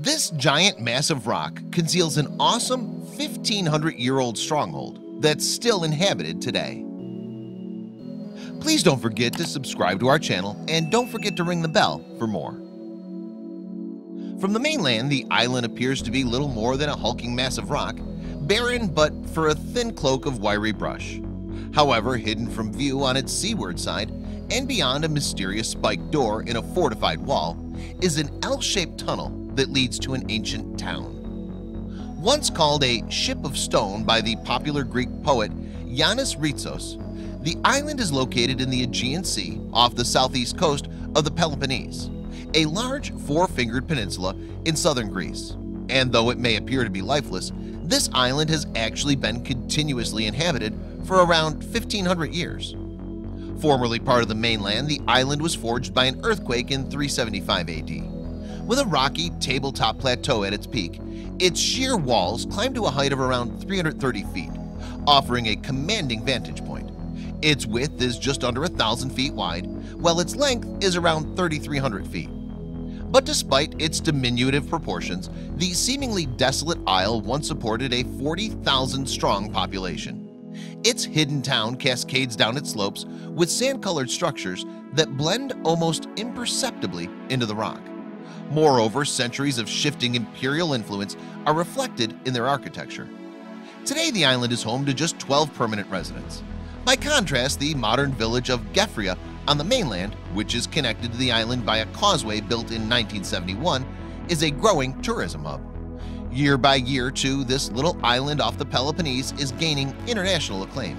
This giant mass of rock conceals an awesome 1500-year-old stronghold that's still inhabited today. Please don't forget to subscribe to our channel and don't forget to ring the bell for more. From the mainland, the island appears to be little more than a hulking mass of rock, barren but for a thin cloak of wiry brush. However, hidden from view on its seaward side and beyond a mysterious spiked door in a fortified wall is an L-shaped tunnel that leads to an ancient town. Once called a ship of stone by the popular Greek poet Yannis Ritsos, the island is located in the Aegean Sea off the southeast coast of the Peloponnese, a large four-fingered peninsula in southern Greece. And though it may appear to be lifeless, this island has actually been continuously inhabited for around 1500 years. Formerly part of the mainland, the island was forged by an earthquake in 375 AD. With a rocky tabletop plateau at its peak, its sheer walls climb to a height of around 330 feet, offering a commanding vantage point. Its width is just under a thousand feet wide, while its length is around 3,300 feet. But despite its diminutive proportions, the seemingly desolate isle once supported a 40,000-strong population. Its hidden town cascades down its slopes with sand-colored structures that blend almost imperceptibly into the rock. Moreover, centuries of shifting imperial influence are reflected in their architecture. Today, the island is home to just 12 permanent residents. By contrast, the modern village of Gefyra on the mainland, which is connected to the island by a causeway built in 1971, is a growing tourism hub. Year by year, too, this little island off the Peloponnese is gaining international acclaim.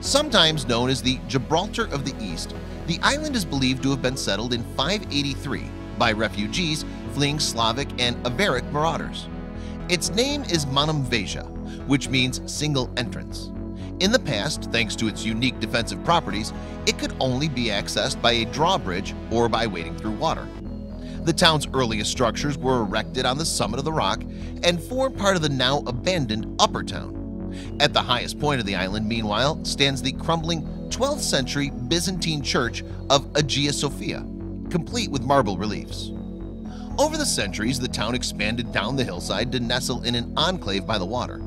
Sometimes known as the Gibraltar of the East, the island is believed to have been settled in 583 by refugees fleeing Slavic and Avaric marauders. Its name is Manum which means single entrance. In the past, thanks to its unique defensive properties, it could only be accessed by a drawbridge or by wading through water. The town's earliest structures were erected on the summit of the rock and form part of the now abandoned Upper Town. At the highest point of the island, meanwhile, stands the crumbling 12th century Byzantine church of Hagia Sophia, complete with marble reliefs. Over the centuries, the town expanded down the hillside to nestle in an enclave by the water.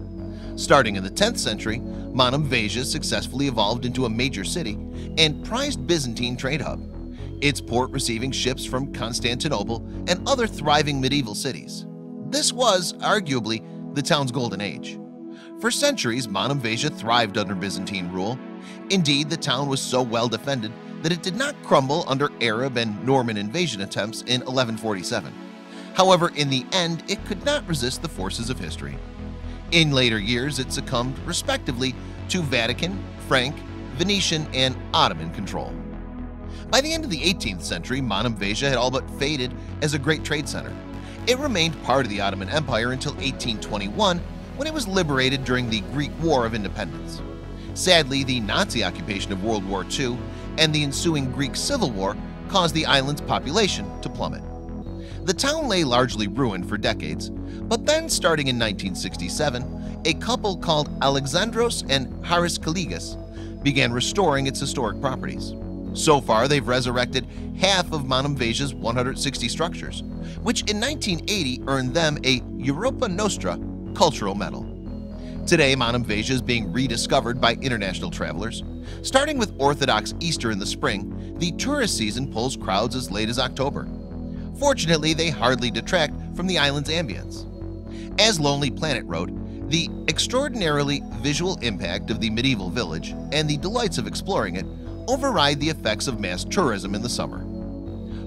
Starting in the 10th century, Monemvasia successfully evolved into a major city and prized Byzantine trade hub, its port receiving ships from Constantinople and other thriving medieval cities. This was, arguably, the town's golden age. For centuries, Monemvasia thrived under Byzantine rule. Indeed, the town was so well defended that it did not crumble under Arab and Norman invasion attempts in 1147. However, in the end, it could not resist the forces of history. In later years, it succumbed, respectively, to Vatican, Frank, Venetian, and Ottoman control. By the end of the 18th century, Monemvasia had all but faded as a great trade center. It remained part of the Ottoman Empire until 1821 when it was liberated during the Greek War of Independence. Sadly, the Nazi occupation of World War II and the ensuing Greek Civil War caused the island's population to plummet. The town lay largely ruined for decades, but then starting in 1967, a couple called Alexandros and Haris Kalligas began restoring its historic properties. So far, they've resurrected half of Monemvasia's 160 structures, which in 1980 earned them a Europa Nostra cultural medal. Today, Veja is being rediscovered by international travelers. Starting with Orthodox Easter in the spring, the tourist season pulls crowds as late as October. Fortunately, they hardly detract from the island's ambience. As Lonely Planet wrote, the extraordinarily visual impact of the medieval village and the delights of exploring it override the effects of mass tourism in the summer.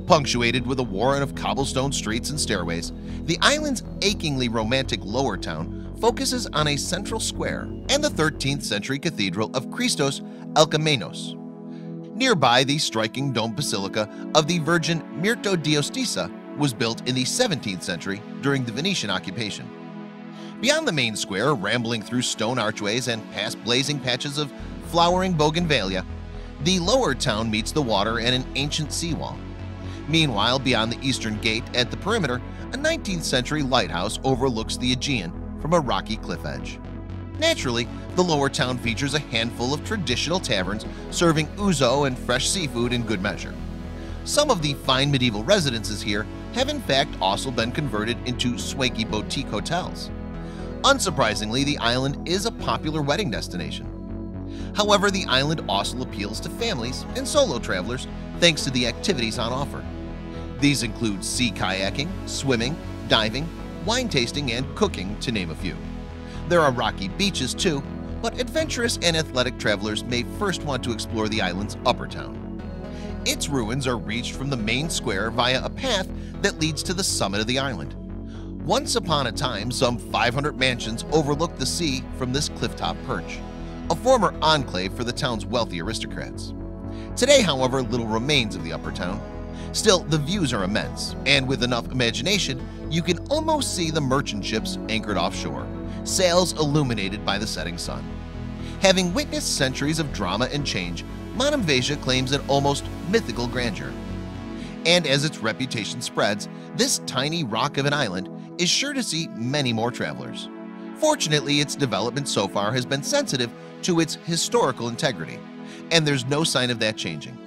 Punctuated with a warren of cobblestone streets and stairways, the island's achingly romantic lower town focuses on a central square and the 13th century cathedral of Christos Elkomenos. Nearby, the striking dome basilica of the Virgin Myrtidiotissa was built in the 17th century during the Venetian occupation. Beyond the main square, rambling through stone archways and past blazing patches of flowering bougainvillea, the lower town meets the water and an ancient seawall. Meanwhile, beyond the eastern gate at the perimeter, a 19th century lighthouse overlooks the Aegean from a rocky cliff edge. Naturally, the lower town features a handful of traditional taverns serving ouzo and fresh seafood in good measure. Some of the fine medieval residences here have in fact also been converted into swanky boutique hotels. Unsurprisingly, the island is a popular wedding destination. However, the island also appeals to families and solo travelers thanks to the activities on offer. These include sea kayaking, swimming, diving, wine tasting, and cooking, to name a few. There are rocky beaches too, but adventurous and athletic travelers may first want to explore the island's upper town. Its ruins are reached from the main square via a path that leads to the summit of the island. Once upon a time, some 500 mansions overlooked the sea from this clifftop perch, a former enclave for the town's wealthy aristocrats. Today, however, little remains of the upper town. Still, the views are immense, and with enough imagination, you can almost see the merchant ships anchored offshore, sails illuminated by the setting sun. Having witnessed centuries of drama and change, Monemvasia claims an almost mythical grandeur. And as its reputation spreads, this tiny rock of an island is sure to see many more travelers. Fortunately, its development so far has been sensitive to its historical integrity, and there's no sign of that changing.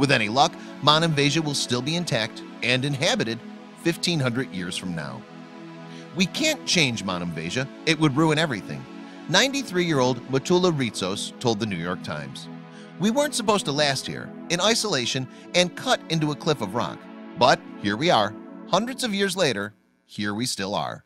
With any luck, Monemvasia will still be intact and inhabited 1500 years from now. We can't change Monemvasia, it would ruin everything. 93-year-old Matula Ritsos told the New York Times. We weren't supposed to last here, in isolation and cut into a cliff of rock. But here we are, hundreds of years later, here we still are.